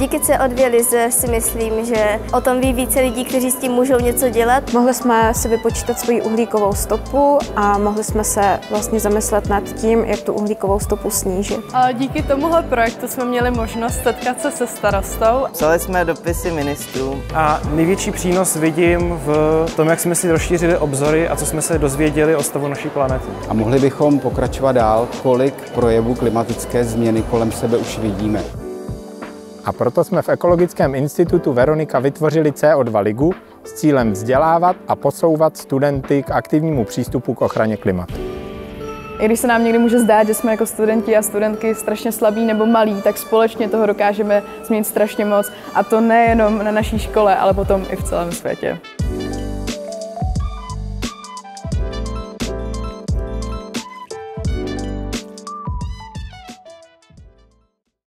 Díky CO2 Lize si myslím, že o tom ví více lidí, kteří s tím můžou něco dělat. Mohli jsme si vypočítat svoji uhlíkovou stopu a mohli jsme se vlastně zamyslet nad tím, jak tu uhlíkovou stopu snížit. A díky tomuhle projektu jsme měli možnost setkat se se starostou. Psali jsme dopisy ministrů. A největší přínos vidím v tom, jak jsme si rozšířili obzory a co jsme se dozvěděli o stavu naší planety. A mohli bychom pokračovat dál, kolik projevů klimatické změny kolem sebe už vidíme. A proto jsme v Ekologickém institutu Veronika vytvořili CO2 ligu s cílem vzdělávat a posouvat studenty k aktivnímu přístupu k ochraně klimatu. I když se nám někdy může zdát, že jsme jako studenti a studentky strašně slabí nebo malí, tak společně toho dokážeme změnit strašně moc. A to nejenom na naší škole, ale potom i v celém světě.